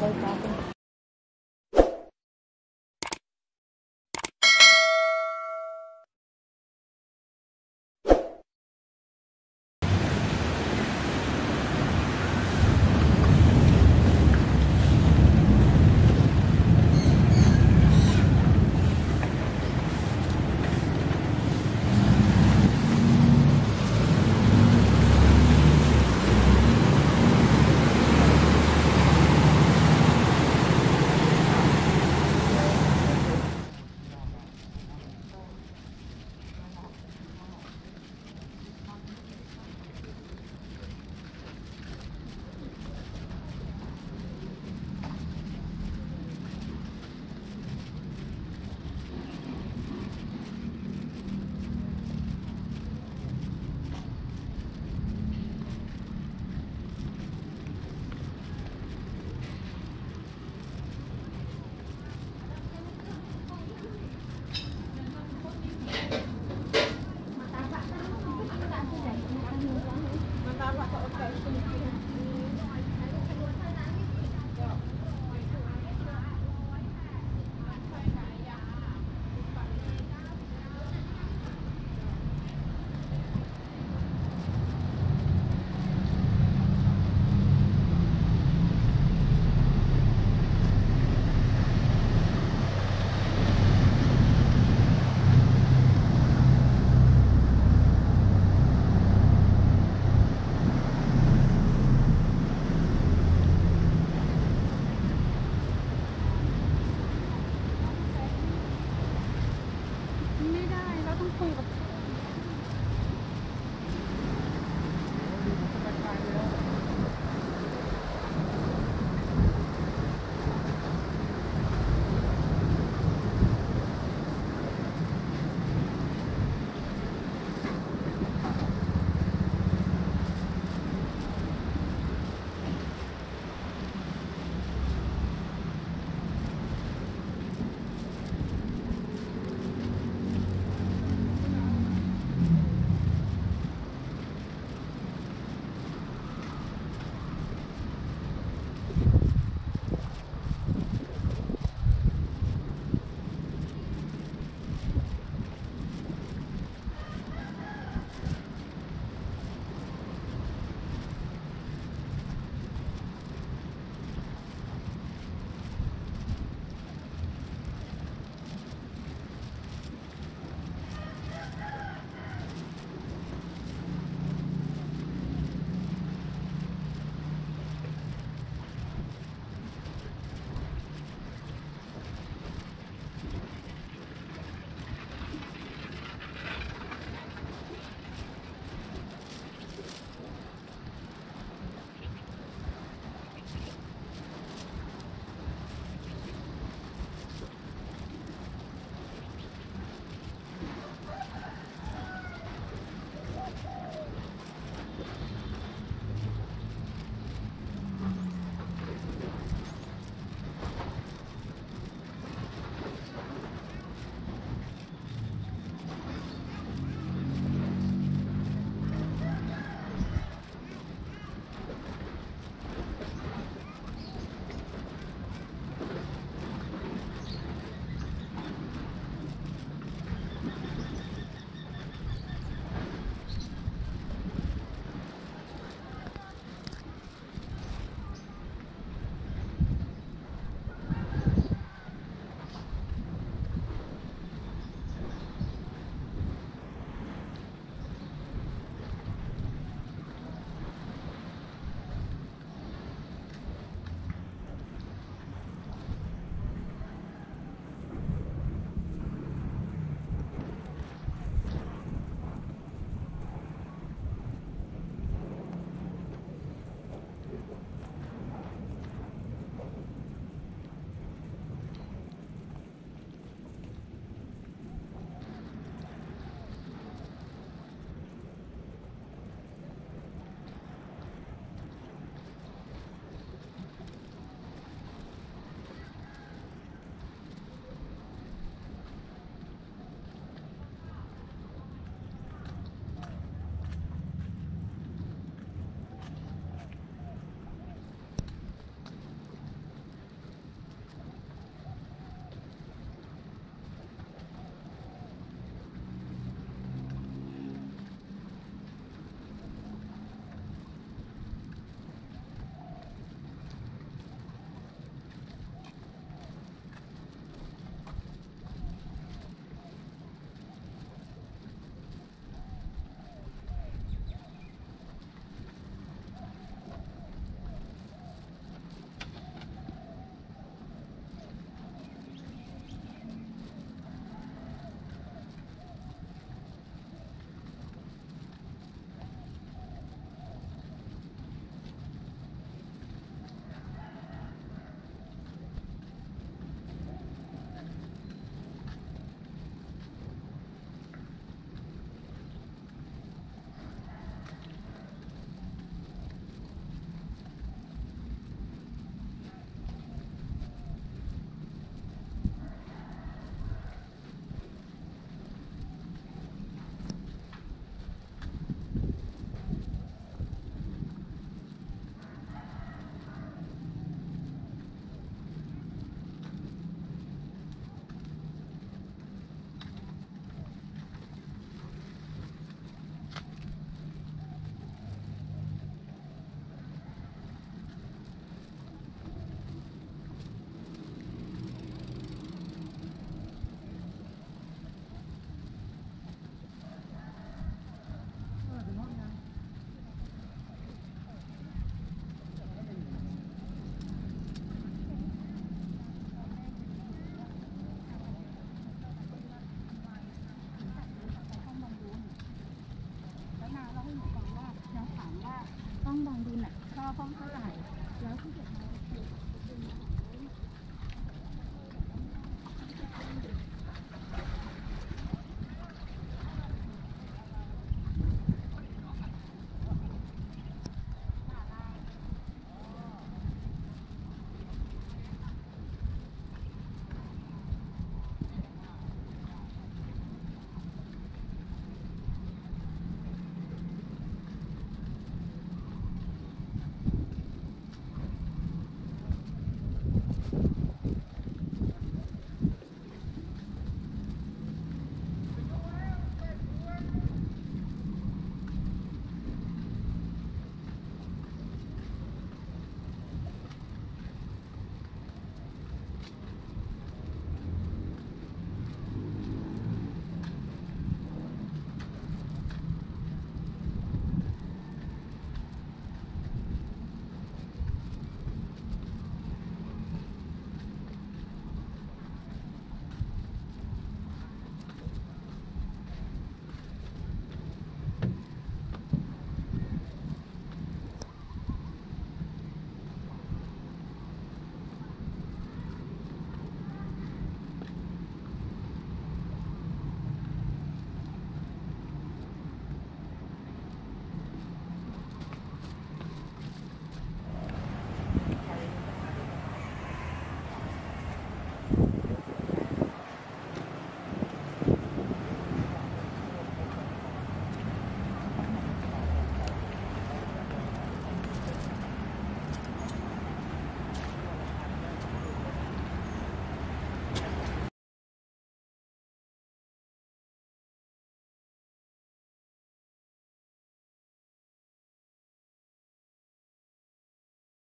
Tagal